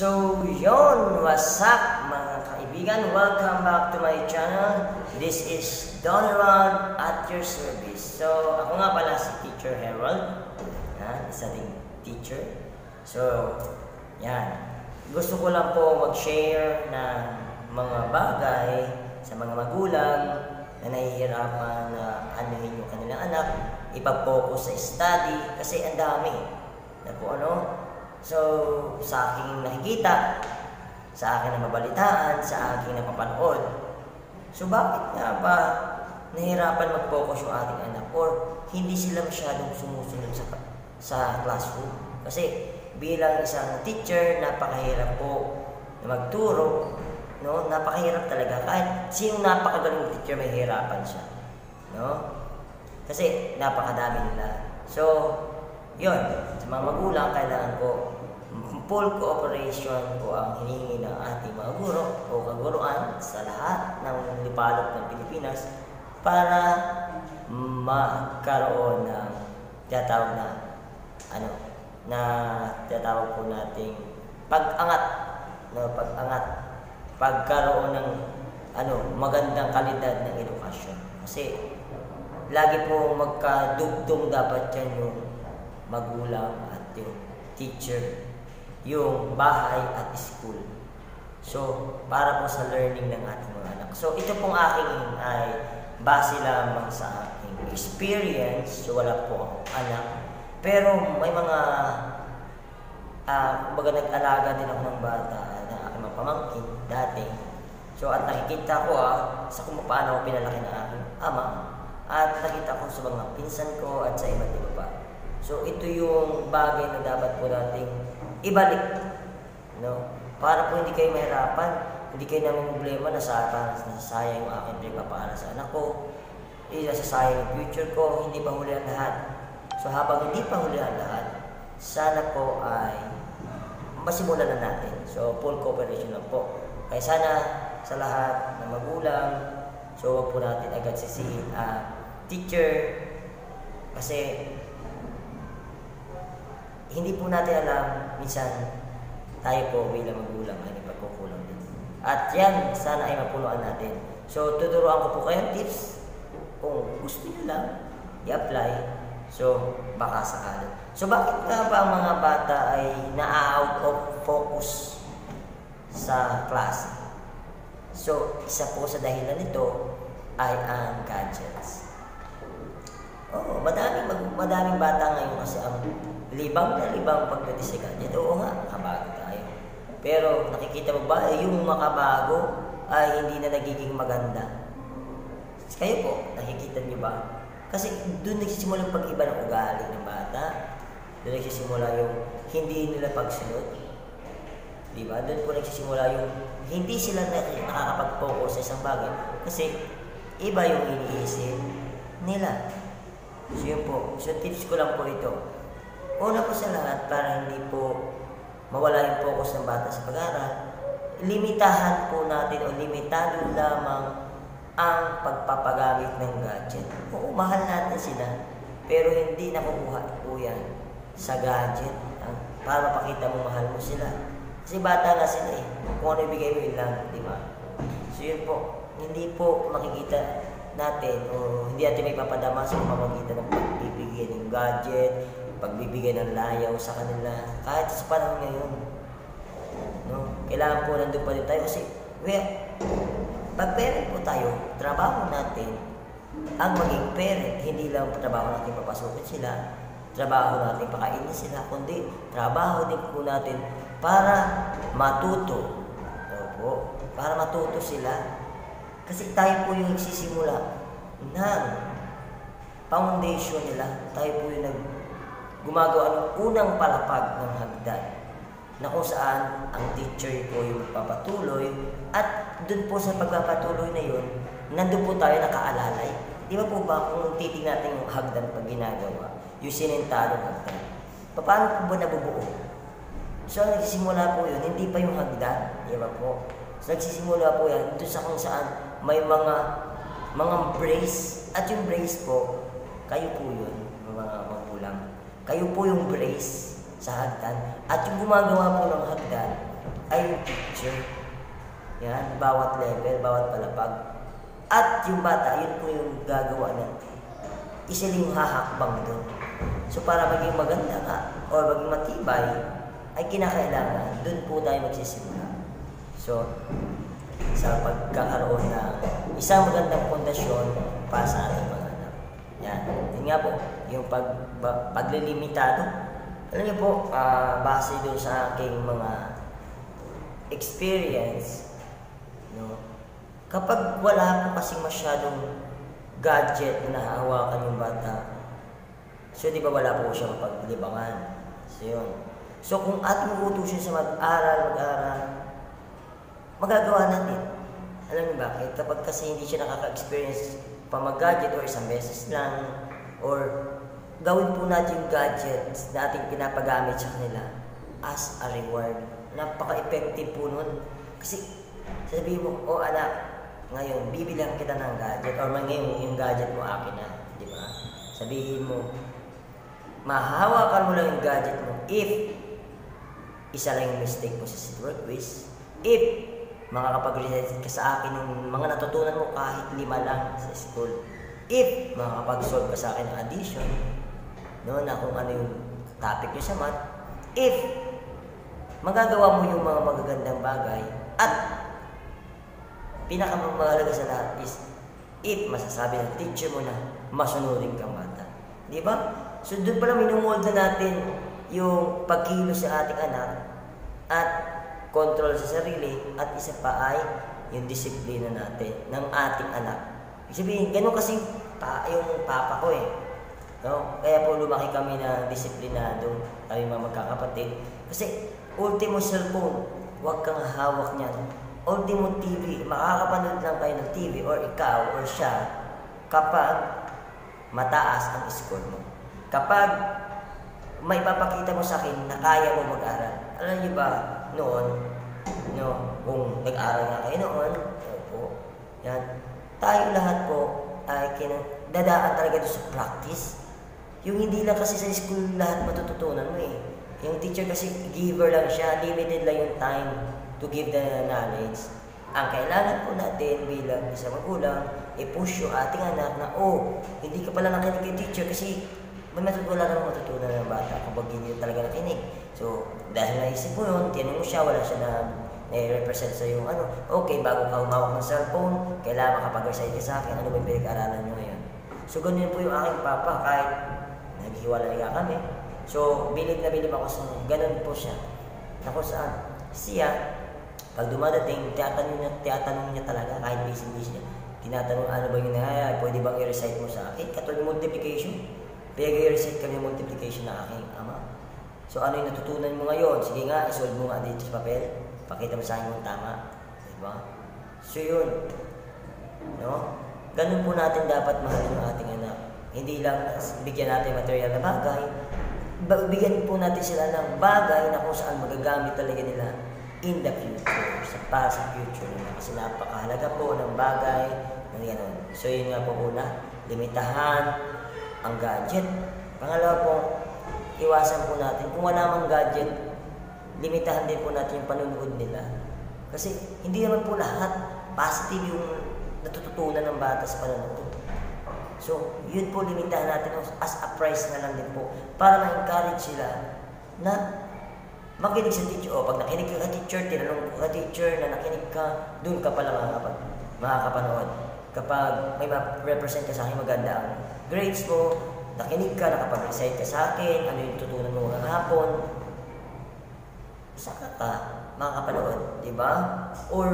So, yon what's up mga kaibigan? Welcome back to my channel. This is Donald at your service. So, ako nga pala si Teacher Harold. Yan, isa ding teacher. So, yan. Gusto ko lang po mag-share ng mga bagay sa mga magulang na nahihirapan na anuhin yung kanilang anak, ipag-focus sa study kasi ang dami. Na ano, So, sa aking nakikita, sa aking na mabalitaan, sa aking napapanood, so bakit nga ba nahirapan mag-focus yung ating anak or hindi sila masyadong sumusunod sa, sa classroom? Kasi bilang isang teacher, napakahirap po na magturo, no? Napakahirap talaga. Kahit sino napakagaling teacher, may hirapan siya. No? Kasi napakadami nila. So, yun, sa mga magulang, kailangan ko full cooperation po ang hinihingi ng ating mga guro o kaguruan sa lahat ng lipalop ng Pilipinas para magkaroon ng tinatawag na ano na tinatawag po nating pag-angat no pag-angat pagkaroon ng ano magandang kalidad ng edukasyon. Kasi lagi po magkadugtong dapat yan yung magulang at yung teacher, yung bahay at school. So, para po sa learning ng ating mga anak. So, ito pong aking ay base lamang sa aking experience. So, wala po akong anak. Pero may mga uh, kumbaga nag-alaga din ako ng bata na aking mga dati. So, at nakikita ko ah, sa kung paano ako pinalaki ng aking ama. At nakita ko sa mga pinsan ko at sa iba't iba. So ito yung bagay na dapat po nating ibalik. No? Para po hindi kayo mahirapan, hindi kayo naman problema na sa nasasayang yung aking pinagpapaaral sa anak ko, hindi nasasayang yung future ko, hindi pa huli ang lahat. So habang hindi pa huli ang lahat, sana po ay masimulan na natin. So full cooperation lang po. Kaya sana sa lahat ng magulang, so wag po natin agad sisihin uh, teacher kasi hindi po natin alam, minsan tayo po bilang magulang ay may pagkukulang din. At yan, sana ay mapunuan natin. So, tuturuan ko po kayo tips. Kung gusto nyo lang, i-apply. So, baka sakali. So, bakit nga ba ang mga bata ay na-out of focus sa klase? So, isa po sa dahilan nito ay ang gadgets. Oo, madaming, madaming bata ngayon kasi ang libang na libang pagdating sa gadget. Oo nga, nakabago tayo. Pero nakikita mo ba, eh, yung makabago ay hindi na nagiging maganda. Kayo po, nakikita niyo ba? Kasi doon nagsisimula yung pag-iba ng ugali ng bata. Doon nagsisimula yung hindi nila pagsunod. Di ba? Doon po nagsisimula yung hindi sila nakakapag-focus sa isang bagay. Kasi iba yung iniisip nila. So yun po. So tips ko lang po ito Una po sa lahat, para hindi po mawala yung focus ng bata sa pag-aaral, limitahan po natin o limitado lamang ang pagpapagamit ng gadget. Oo, mahal natin sila, pero hindi nakukuha po yan sa gadget para mapakita mo mahal mo sila. Kasi bata nga sila eh. Kung ano ibigay mo yun lang, di ba? So yun po, hindi po makikita natin o hindi natin may papadama sa pamamagitan ng pagbibigay ng gadget, pagbibigay ng layaw sa kanila, kahit sa panahon ngayon. No? Kailangan po nandun pa rin tayo kasi we, pag parent po tayo, trabaho natin ang maging parent, hindi lang trabaho natin papasukin sila, trabaho natin pakainin sila, kundi trabaho din po natin para matuto. Opo, para matuto sila. Kasi tayo po yung nagsisimula ng foundation nila. Tayo po yung nag gumagawa ng unang palapag ng hagdan na kung saan ang teacher ko yung papatuloy at doon po sa pagpapatuloy na yun, nandun po tayo nakaalalay. Di ba po ba kung titignan natin yung hagdan pag ginagawa, yung sinintarong hagdan, paano po ba nabubuo? So, nagsisimula po yun, hindi pa yung hagdan, di ba po? So, nagsisimula po yan doon sa kung saan may mga mga brace, at yung brace po, kayo po yun. Kayo po yung brace sa hagdan. At yung gumagawa po ng hagdan, ay yung teacher. Yan, bawat level, bawat palapag. At yung bata, yun po yung gagawa ng isa yung hahakbang doon. So para maging maganda nga, or maging matibay, ay kinakailangan, doon po tayo magsisimula. So, sa pagkakaroon ng isang magandang pundasyon para sa ating mga anak. Yan. Yun nga po, yung pag, ba, paglilimitado. Alam niyo po, uh, base doon sa aking mga experience, no, kapag wala po kasi masyadong gadget na nahahawakan yung bata, so di ba wala po siya paglibangan. So yun. So kung ating utusin sa mag-aral, mag-aral, magagawa natin. Alam niyo bakit? Kapag kasi hindi siya nakaka-experience pa mag-gadget or isang beses lang, or gawin po natin yung gadgets na ating pinapagamit sa kanila as a reward. Napaka-effective po nun. Kasi sabihin mo, oh anak, ngayon, bibilang kita ng gadget or ngayon yung gadget mo akin na, di ba? Sabihin mo, mahahawakan mo lang yung gadget mo if isa lang yung mistake mo sa work quiz. If makakapag-relate ka sa akin ng mga natutunan mo kahit lima lang sa school. If makakapag-solve ka sa akin ng addition, no, na kung ano yung topic nyo sa math. If magagawa mo yung mga magagandang bagay at pinakamahalaga sa lahat is if masasabi ng teacher mo na masunurin kang bata. Di ba? So doon pala minumod na natin yung pagkilos sa ating anak at control sa sarili at isa pa ay yung disiplina natin ng ating anak. Ibig sabihin, ganun kasi pa, yung papa ko eh. No? Kaya po lumaki kami na disiplinado, kami mga magkakapatid. Kasi ultimo cellphone, huwag kang hawak niyan Ultimo TV, makakapanood lang kayo ng TV or ikaw or siya kapag mataas ang score mo. Kapag may papakita mo sa akin na kaya mo mag-aral. Alam niyo ba, noon, no, kung nag-aral nga kayo noon, po, yan, tayo lahat po ay kinang, dadaan talaga doon sa practice. Yung hindi lang kasi sa school lahat matututunan mo eh. Yung teacher kasi giver lang siya, limited lang yung time to give the knowledge. Ang kailangan po natin bilang isang magulang, i-push yung ating anak na, oh, hindi ka pala nakinig kay teacher kasi may matutunan namang matutunan ng bata kapag hindi talaga nakinig. So, dahil naisip mo yun, tinanong mo siya, wala siya na na-represent sa yung ano, okay, bago ka humawak ng cellphone, kailangan makapag-recite ka sa akin, ano ba yung pinag-aralan nyo ngayon? So, ganun po yung aking papa, kahit naghiwalay nga kami. So, bilib na bilib ako sa ganun po siya. Kung saan, siya, pag dumadating, tiyatanong niya, tiyatanong niya talaga kahit busy-busy niya. Tinatanong ano ba yung nahaya, pwede bang i-recite mo sa akin? Katulad multiplication. Pwede i-recite kami multiplication ng aking ama. So ano yung natutunan mo ngayon? Sige nga, isolve mo nga dito sa papel. Pakita mo sa akin kung tama. Diba? So yun. No? Ganun po natin dapat mahalin yung ating. Hindi lang bigyan natin material na bagay. Bigyan po natin sila ng bagay na kung saan magagamit talaga nila in the future, sa para sa future nila. Kasi napakahalaga po ng bagay ng gano'n. So yun nga po una, limitahan ang gadget. Pangalawa po, iwasan po natin, kung wala mang gadget, limitahan din po natin yung panunood nila. Kasi hindi naman po lahat positive yung natututunan ng bata sa panunood. So, yun po limitahan natin as a price na lang din po para ma-encourage sila na makinig sa teacher. O, pag nakinig ka teacher, tinanong ka teacher na nakinig ka, doon ka pala makakapag, makakapanood. Kapag may ma-represent ka sa akin maganda ang grades mo, nakinig ka, nakapag-recite ka sa akin, ano yung tutunan mo ng hapon, saka ka makakapanood, di ba? Or,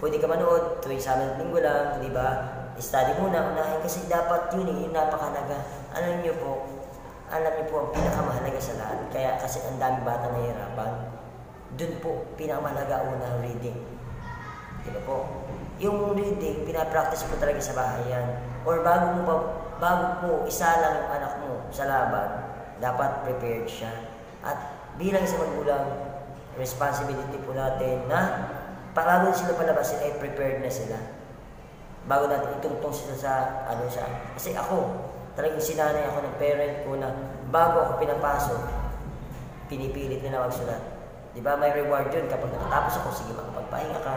pwede ka manood tuwing Sabado linggo lang, di ba? Study muna, unahin kasi dapat yun eh, yung napakalaga. Ano niyo po, alam niyo po ang pinakamahalaga sa lahat. Kaya kasi ang dami bata na hirapan, dun po pinakamahalaga una reading. Di ba po? Yung reading, pinapractice mo talaga sa bahay yan. Or bago mo pa, bago po isa lang yung anak mo sa laban, dapat prepared siya. At bilang isang magulang, responsibility po natin na bago sila palabas sila ay prepared na sila. Bago natin itungtong sila sa ano sa kasi ako talagang sinanay ako ng parent ko na bago ako pinapasok, pinipilit nila magsulat. Di ba may reward yun kapag nakatapos ako, sige makapagpahinga ka,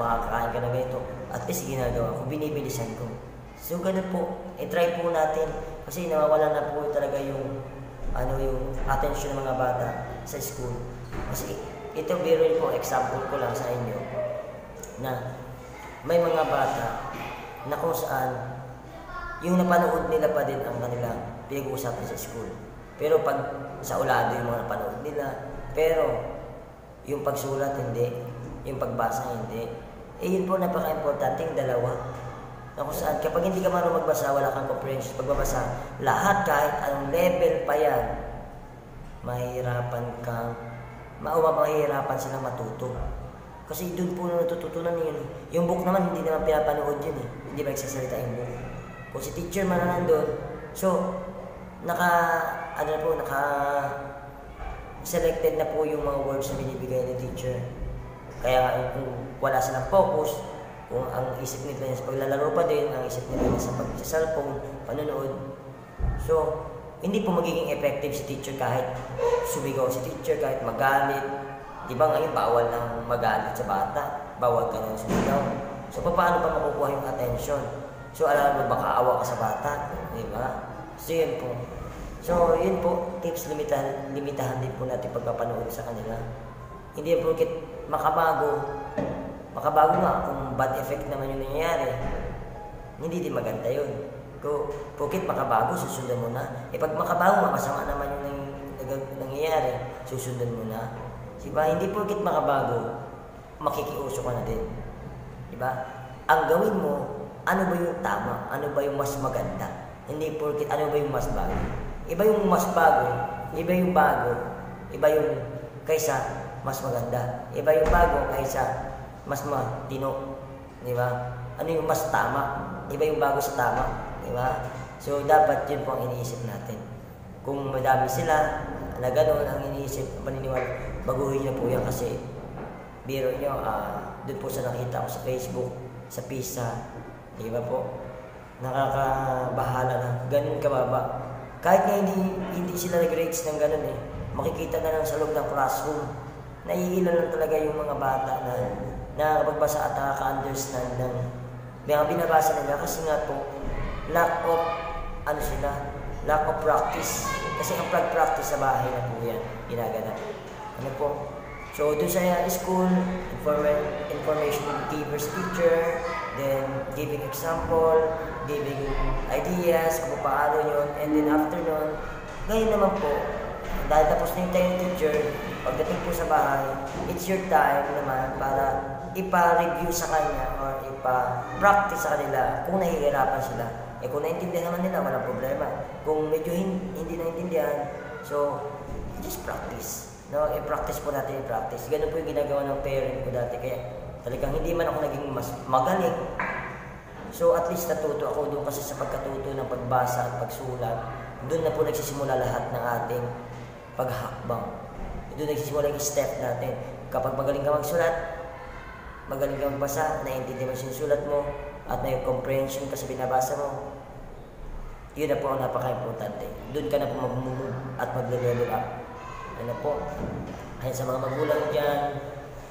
makakakain ka na ganito. At least ginagawa ko, binibilisan ko. So ganun po, i-try po natin kasi nawawala na po talaga yung ano yung attention ng mga bata sa school. Kasi ito biro po, example ko lang sa inyo na may mga bata na kung saan yung napanood nila pa din ang kanilang pinag-uusapan sa school. Pero pag sa ulado yung mga napanood nila, pero yung pagsulat hindi, yung pagbasa hindi. Eh yun po napaka-importante yung dalawa. Na kung saan, kapag hindi ka marunong magbasa, wala kang comprehension pagbabasa, lahat kahit anong level pa yan, mahirapan kang, mauma mahirapan silang matuto. Kasi doon po na natututunan yun. Yung book naman, hindi naman pinapanood yun eh. Hindi yung book. Kung si teacher man na nandun, so, naka, ano po, naka, selected na po yung mga words na binibigay ng teacher. Kaya kung wala silang focus, kung ang isip nila sa paglalaro pa din, ang isip nila sa pag-cellphone, panonood, so, hindi po magiging effective si teacher kahit sumigaw si teacher, kahit magalit. Di ba ngayon bawal nang magalit sa bata? Bawal ka nang sumigaw. So, paano pa makukuha yung attention? So, alam mo, baka awa ka sa bata. Di ba? So, yun po. So, yun po, tips limitahan, limitahan din po natin pagpapanood sa kanila. Hindi po porkit makabago, makabago nga kung bad effect naman yung nangyayari. Hindi din maganda yun. Kung porkit makabago, susundan mo na. Eh pag makabago, masama naman yung nang, nang, nangyayari, susundan mo na. Diba? Hindi porkit makabago, makikiuso ka na din. Diba? Ang gawin mo, ano ba yung tama? Ano ba yung mas maganda? Hindi porkit ano ba yung mas bago. Iba yung mas bago, iba yung bago, iba yung kaysa mas maganda. Iba yung bago kaysa mas matino. Di ba? Ano yung mas tama? Iba yung bago sa tama. Di ba? So, dapat yun po ang iniisip natin. Kung madami sila na gano'n ang iniisip, paniniwala, baguhin niyo po yan kasi biro nyo, uh, doon po sa nakita ko sa Facebook, sa PISA, di ba po? Nakakabahala na, ganun kababa kahit nga hindi, hindi sila nag-rates ng ganun eh, makikita na lang sa loob ng classroom, naiilan lang talaga yung mga bata na nakakapagbasa at nakaka-understand ng mga binabasa nila kasi nga po, lack of, ano sila, lack of practice. Kasi ang practice sa bahay na po yan, ginaganap. Ano po? So, doon sa school, inform information givers teacher, then giving example, giving ideas kung paano yun, and then after nun, ngayon naman po, dahil tapos na yung time teacher, pagdating po sa bahay, it's your time naman para ipa-review sa kanya or ipa-practice sa kanila kung nahihirapan sila. Eh kung naintindihan naman nila, walang problema. Kung medyo hin- hindi naintindihan, so just practice. No, i-practice po natin i-practice. Ganun po yung ginagawa ng parent ko dati. Kaya Talagang hindi man ako naging mas magaling. So at least natuto ako doon kasi sa pagkatuto ng pagbasa at pagsulat. Doon na po nagsisimula lahat ng ating paghakbang. Doon nagsisimula yung step natin. Kapag magaling ka magsulat, magaling ka magbasa, naiintindihan mo yung sulat mo, at may comprehension ka sa binabasa mo, yun na po ang napaka-importante. Doon ka na po mag-move at mag-level up. Ano po? Ayan sa mga magulang dyan,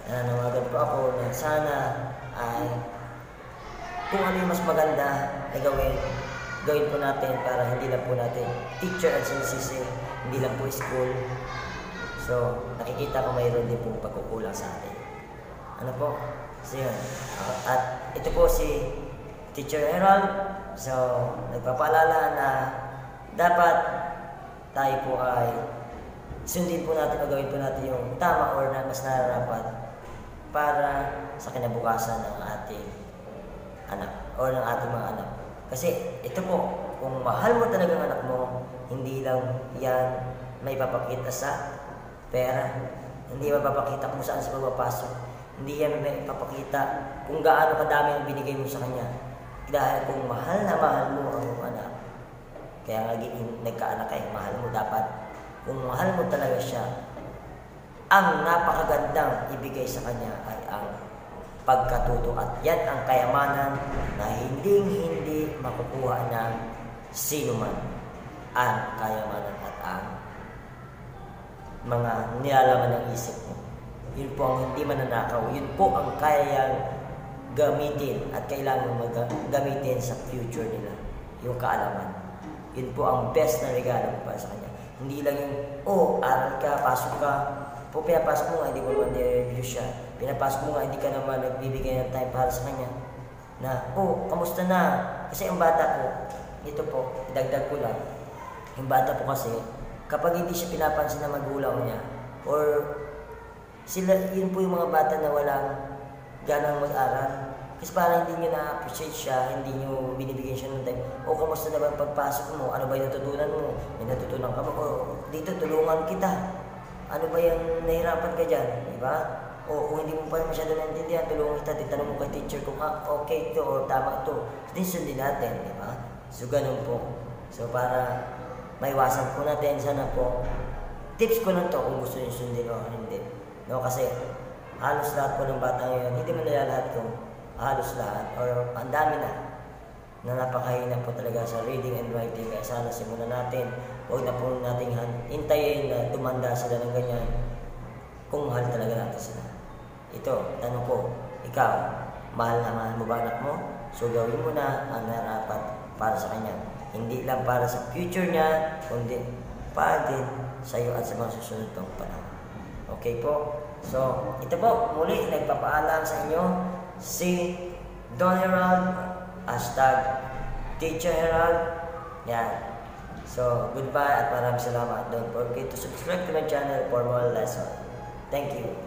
nananawagan po ako na sana ay kung ano yung mas maganda ay gawin, gawin po natin para hindi lang po natin teacher at sinisisi, hindi lang po school. So, nakikita ko mayroon din po pagkukulang sa atin. Ano po? So, yun. At ito po si Teacher Herald. So, nagpapaalala na dapat tayo po ay sundin po natin o gawin po natin yung tama or na mas nararapat para sa kinabukasan ng ating anak o ng ating mga anak. Kasi ito po, kung mahal mo talaga ang anak mo, hindi lang yan may papakita sa pera. Hindi mapapakita kung saan sa magpapasok. Hindi yan may papakita kung gaano kadami ang binigay mo sa kanya. Dahil kung mahal na mahal mo ang iyong anak, kaya naging nagkaanak kayo, mahal mo dapat. Kung mahal mo talaga siya, ang napakagandang ibigay sa kanya ay ang pagkatuto at yan ang kayamanan na hindi hindi makukuha ng sino man ang kayamanan at ang mga nilalaman ng isip mo. Yun po ang hindi mananakaw. Yun po ang kayang gamitin at kailangan gamitin sa future nila. Yung kaalaman. Yun po ang best na regalo para sa kanya. Hindi lang yung, oh, aral ka, pasok ka. Po, pinapasok mo nga, hindi mo naman nire-review siya. Pinapasok mo nga, hindi ka naman nagbibigay ng time para sa kanya. Na, oh, kamusta na? Kasi ang bata po, ito po, dagdag ko lang. Yung bata po kasi, kapag hindi siya pinapansin ng magulang niya, or sila, yun po yung mga bata na walang ganang mag-aral. Kasi parang hindi nyo na-appreciate siya, hindi nyo binibigyan siya ng time. O kamusta naman pagpasok mo? Ano ba yung natutunan mo? May natutunan ka ba? O dito, tulungan kita. Ano ba yung nahirapan ka dyan? Di ba? O kung hindi mo pa masyado naintindihan, tulungan kita. Titanong mo kay teacher kung ah, okay ito o tama ito. Din sundin natin, di ba? So, ganun po. So, para maiwasan po natin, sana po, tips ko lang to kung gusto nyo sundin o hindi. No, kasi halos lahat po ng bata ngayon, hindi man nila lahat kung halos lahat or ang dami na na napakahina po talaga sa reading and writing. Kaya sana simulan natin. Huwag na po nating han- hintayin na tumanda sila ng ganyan kung mahal talaga natin sila. Ito, tanong ko ikaw, mahal na mahal mo ba anak mo? so gawin mo na ang narapat para sa kanya. Hindi lang para sa future niya kundi para din sa iyo at sa mga susunod pang panahon. Okay po? So ito po muli nagpapaalam sa inyo si Don Herald, hashtag Teacher Herald. Yan. So, goodbye at maraming salamat. Don't forget to subscribe to my channel for more lessons. Thank you.